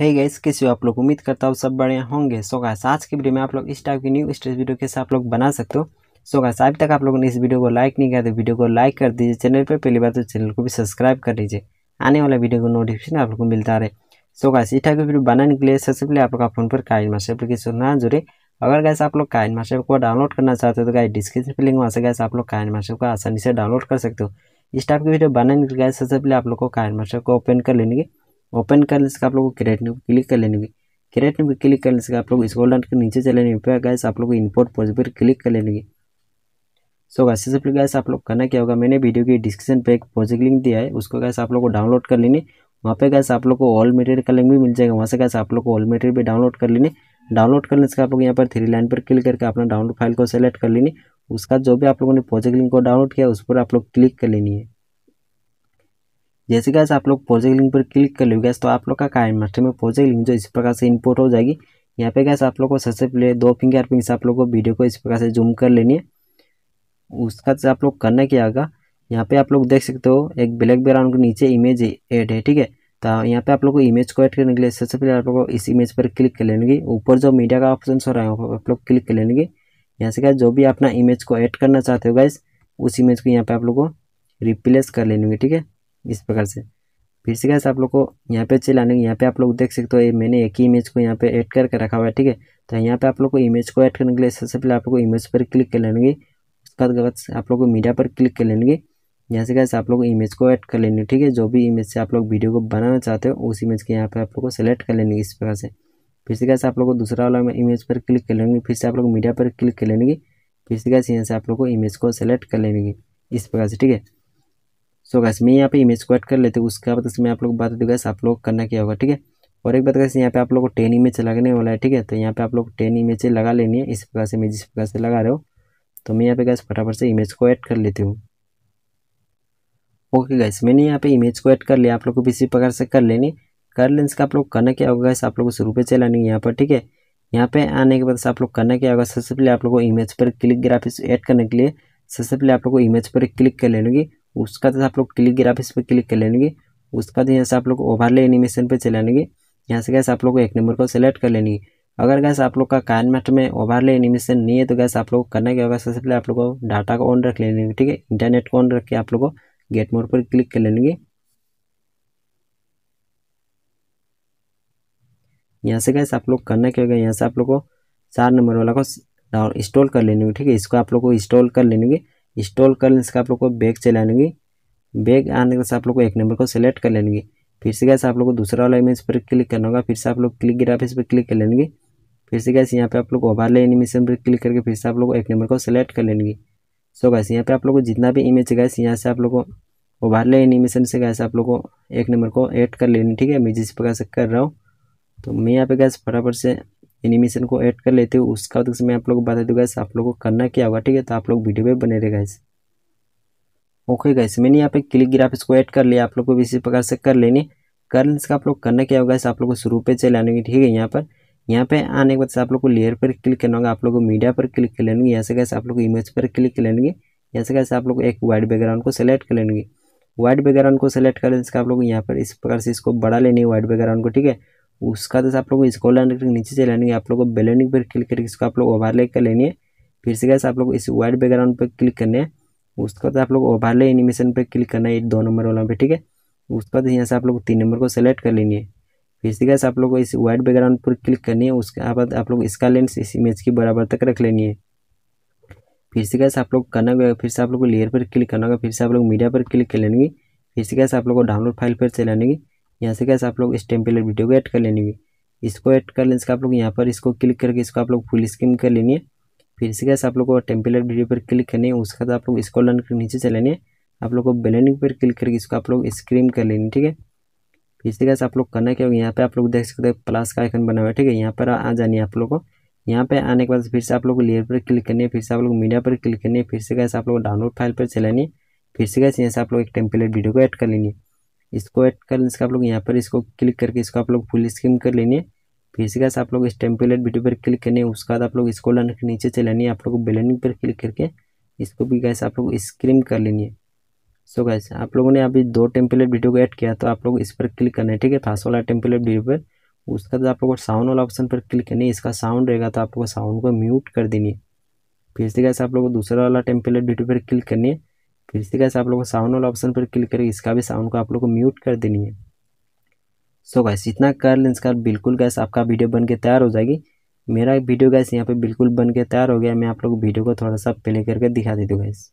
Gas कैसे हो आप लोग? उम्मीद करता हूँ सब बढ़िया होंगे। सो गैस आज की वीडियो में आप लोग इस टाइप की न्यू स्टेज वीडियो कैसे आप लोग बना सकते हो? सो गैस अभी तक आप लोगों ने इस वीडियो को लाइक नहीं किया तो वीडियो को लाइक कर दीजिए। चैनल पर पहली बार तो चैनल को भी सब्सक्राइब कर लीजिए। आने वाला वीडियो को नोटिफिकेशन आप लोग को मिलता रहे। सो गैस इस टाइप की वीडियो बनाने के लिए सबसे पहले आप लोग का फ़ोन पर काइन मास्टर एप्लीकेशन ना जुड़े अगर गैस आप लोग काइन मास्टर को डाउनलोड करना चाहते हो तो गाइस डिस्क्रिप्शन पर लिंक वहाँ से गैस आप लोग काइन मास्टर को आसानी से डाउनलोड कर सकते हो। इस टाइप की वीडियो बनाने के लिए सबसे पहले आप लोग को काइन मास्टर को ओपन कर लेंगे। ओपन करने से आप लोग को न्यू क्लिक कर लेंगे क्रिएट न्यू क्लिक करने से आप लोग डाउन के नीचे चले लेने पे गैस आप लोग को इंपोर्ट पोज पर क्लिक कर लेंगे सो सबसे पहले गैस आप लोग करना क्या होगा? मैंने वीडियो की डिस्क्रिप्शन पे एक प्रोजेक्ट लिंक दिया है, उसको गैस आप लोग को डाउनलोड कर लेने। वहाँ पे गैस आप लोग को ऑल मटेरियल का लिंक भी मिल जाएगा। वहाँ से गैस आप लोग को ऑल मटेरियल भी डाउनलोड कर लेने। डाउनलोड करने से आप लोग यहाँ पर थ्री लाइन पर क्लिक करके अपना डाउनलोड फ़ाइल को सेलेक्ट कर लेनी। उसका जो भी आप लोगों ने प्रोजेक्ट लिंक को डाउनलोड किया, उस पर आप लोग क्लिक कर लेनी है। जैसे गैस आप लोग प्रोजेक्ट लिंक पर क्लिक कर लोगे तो आप लोग का काइन मास्टर में प्रोजेक्ट लिंक जो इस प्रकार से इंपोर्ट हो जाएगी यहाँ पे गैस आप लोग को सबसे पहले दो फिंगर पिंग से आप लोग को वीडियो को इस प्रकार से जूम कर लेनी है उसका से आप लोग करना क्या होगा यहाँ पे आप लोग देख सकते हो एक ब्लैक बैकग्राउंड के नीचे इमेज एड है ठीक है तो यहाँ पे आप लोग को इमेज को ऐड करने के लिए सबसे पहले आप लोग को इस इमेज पर क्लिक कर लेंगे ऊपर जो मीडिया का ऑप्शन हो रहा है आप लोग क्लिक कर लेंगे यहाँ से क्या जो भी अपना इमेज को ऐड करना चाहते हो गैस उस इमेज को यहाँ पे आप लोग को रिप्लेस कर लेंगे ठीक है इस प्रकार से फिर से कैसे आप लोग को यहाँ पे चलाने यहाँ पे आप लोग देख सकते हो ये मैंने एक ही इमेज को यहाँ पे ऐड करके रखा हुआ है ठीक है तो यहाँ पे आप लोग को इमेज को ऐड करने के लिए सबसे पहले आप लोग को इमेज पर क्लिक कर लेंगे उसके बाद आप लोग को मीडिया पर क्लिक कर लेंगे यहाँ से कैसे आप लोग इमेज को ऐड कर लेंगे ठीक है जो भी इमेज से आप लोग वीडियो को बनाना चाहते हो उस इमेज के यहाँ पे आप लोग को सेलेक्ट कर लेंगे इस प्रकार से फिर से कैसे आप लोग को दूसरा वाला इमेज पर क्लिक कर लेंगे फिर से आप लोग मीडिया पर क्लिक कर लेंगे फिर से कैसे यहाँ से आप लोग को इमेज को सेलेक्ट कर लेंगे इस प्रकार से ठीक है सो गैस मैं यहाँ पे इमेज को ऐड कर लेते हूँ, उसके बाद मैं आप लोग बता दूँ गैस आप लोग करना क्या होगा, ठीक है? और एक बात कैसे यहाँ पे आप लोग को टेन इमेज लगने वाला है, ठीक है? तो यहाँ पे आप लोग टेन इमेज लगा लेनी है, इस प्रकार से, मैं जिस प्रकार से लगा रहे हो तो मैं यहाँ पे गैस फटाफट से इमेज को ऐड कर लेती हूँ। ओके गैस मैंने यहाँ पे इमेज को ऐड कर लिया, आप लोग को भी इसी प्रकार से कर लेनी कर लेने से आप लोग करना क्या होगा गैस आप लोग को शुरू पे चलानी है यहाँ पर, ठीक है? यहाँ पे आने के बाद आप लोग करना क्या होगा, सबसे पहले आप लोग को इमेज पर क्लिक ग्राफिक्स ऐड करने के लिए, सबसे पहले आप लोग को इमेज पर क्लिक कर लेंगे उसका तो आप लोग क्लिक ग्राफिक्स पे क्लिक कर लेंगे उसका तो यहाँ से आप लोग ओवरले एनिमेशन पे लेंगे यहाँ से गैस आप लोग एक नंबर को सेलेक्ट कर लेंगे अगर गैस आप लोग का कान मैट में ओवरले एनिमेशन नहीं है तो गैस आप लोग करना क्या होगा सबसे पहले आप लोग को डाटा को ऑन रख लेंगे ठीक है इंटरनेट को ऑन रख के आप लोग को गेट मोड पर क्लिक कर लेंगे यहाँ से गैस आप लोग करना क्या होगा यहाँ से आप लोग को चार नंबर वाला को इंस्टॉल कर लेंगे ठीक है इसको आप लोग को इंस्टॉल कर लेंगे इंस्टॉल कर लेने से आप लोग को बैग चला लेंगे बैग आने के आप लोग को एक नंबर को सिलेक्ट कर लेंगे फिर से गैस आप लोग को दूसरा वाला इमेज पर क्लिक करना होगा। फिर से आप लोग क्लिक ग्राफिक्स पर क्लिक कर लेंगे। फिर से गैस यहाँ पे आप लोग ओवरले एनिमेशन पर क्लिक करके फिर से आप लोग एक नंबर को सिलेक्ट कर लेंगे। सो गैस यहाँ पे आप लोग को जितना भी इमेज है गैस यहाँ से आप लोग को ओवरले एनिमेशन से गैस आप लोग को एक नंबर को ऐड कर लेनी, ठीक है? मैं जिस प्रकार से कर रहा हूँ तो मैं यहाँ पे गैस फटाफट से एनिमेशन को ऐड कर लेते हो, उसका बाद मैं आप लोग को बता दूँगा आप लोग को करना क्या होगा, ठीक है? तो आप लोग वीडियो पे बने रहे गैस ओके गैस मैंने यहाँ पे क्लिक ग्राफिक्स को ऐड कर लिया, आप लोग को भी इसी प्रकार से कर लेने। कर लेने आप लोग करना क्या होगा आप लोग को शुरू पे चले आने ठीक है? यहाँ पर, यहाँ पे आने के बाद आप लोग को लेयर पर क्लिक करना होगा, आप लोग को मीडिया पर क्लिक कर लेंगे यहाँ से कैसे आप लोग इमेज पर क्लिक कर लेंगे यहाँ से कैसे आप लोग एक वाइट बैकग्राउंड को सेलेक्ट कर लेंगे वाइट बैकग्राउंड को सेलेक्ट कर लेने आप लोग यहाँ पर इस प्रकार से इसको बढ़ा लेनी है व्हाइट बैकग्राउंड को, ठीक है? उसका जैसे आप लोग को स्कॉल लाइन नीचे चले आएँगे आप लोग को बेलेंडिंग पर क्लिक करके इसको आप लोग ओवरले कर लेनी है फिर से कैसे आप लोग इस वाइट बैकग्राउंड पर क्लिक करने है उसका तो आप लोग ओवरले एनिमेशन पर क्लिक करना है दो नंबर वाला पे ठीक है उसके बाद यहाँ से आप लोग तीन नंबर को सेलेक्ट कर लेनी है फिर से कैसे आप लोग को इस वाइट बैकग्राउंड पर क्लिक करनी है उसके बाद आप लोग इसका लेंस इस इमेज की बराबर तक रख लेनी है फिर से कैसे आप लोग करना होगा फिर से आप लोग को लेयर पर क्लिक करना होगा फिर से आप लोग मीडिया पर क्लिक कर लेंगे फिर से कैसे आप लोग को डाउनलोड फ़ाइल पर चलाने यहाँ से कैसे आप लोग इस टेम्पलेट वीडियो को ऐड कर लेंगे इसको ऐड कर लेने से आप लोग यहाँ पर इसको क्लिक करके इसको आप लोग फुल स्क्रीन कर लेनी है फिर से कैसे आप लोग को टेम्पलेट वीडियो पर क्लिक करनी है उसके बाद आप लोग इसको लर्न कर नीचे है आप लोग को ब्लेंडिंग पर क्लिक करके इसको आप लोग स्क्रीन कर लेनी ठीक है फिर से कैसे आप लोग करना क्या होगा यहाँ पे आप लोग देख सकते हैं प्लस का आइकन बना हुआ है ठीक है यहाँ पर आ जानी है आप लोग को यहाँ पे आने के बाद फिर से आप लोग लेयर पर क्लिक करनी है फिर से आप लोग मीडिया पर क्लिक करनी है फिर से कैसे आप लोग डाउनलोड फ़ाइल पर चलानी है फिर से कैसे यहाँ से आप लोग एक टेम्पलेट वीडियो को ऐड कर लेनी है इसको ऐड कर से आप लोग यहाँ पर इसको क्लिक करके इसको आप लोग फुल स्क्रीन कर लेनी है फिर से कैसे आप लोग इस टेम्पलेट वीडियो पर क्लिक करनी है उसके बाद आप लोग इसको लाने के नीचे चलानी है आप लोग ब्लेंडिंग पर क्लिक करके इसको भी गैस आप लोग स्क्रीन कर लेनी है सो गैस आप लोगों ने अभी दो टेम्पलेट वीडियो को ऐड किया तो आप लोग इस पर क्लिक करना है ठीक है फास्ट वाला टेम्पलेट वीडियो पर उसके बाद आप लोग साउंड वाला ऑप्शन पर क्लिक करनी है इसका साउंड रहेगा तो आप लोग साउंड को म्यूट कर देनी है फिर से कैसे आप लोग दूसरा वाला टेम्पलेट वीडियो पर क्लिक करनी है फिर से कैसे आप लोग को साउंड वाला ऑप्शन पर क्लिक करके इसका भी साउंड को आप लोग को म्यूट कर देनी है। सो गैस इतना कर लें, इसका बिल्कुल गैस आपका वीडियो बन के तैयार हो जाएगी। मेरा वीडियो गैस यहाँ पे बिल्कुल बन के तैयार हो गया मैं आप लोग वीडियो को थोड़ा सा प्ले करके दिखा देती हूँ गैस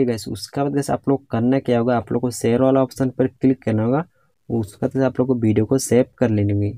ओके गैस उसका बाद आप लोग करना क्या होगा, आप लोग को शेयर वाला ऑप्शन पर क्लिक करना होगा, उसका बाद आप लोग को वीडियो को सेव कर लेनी होगी।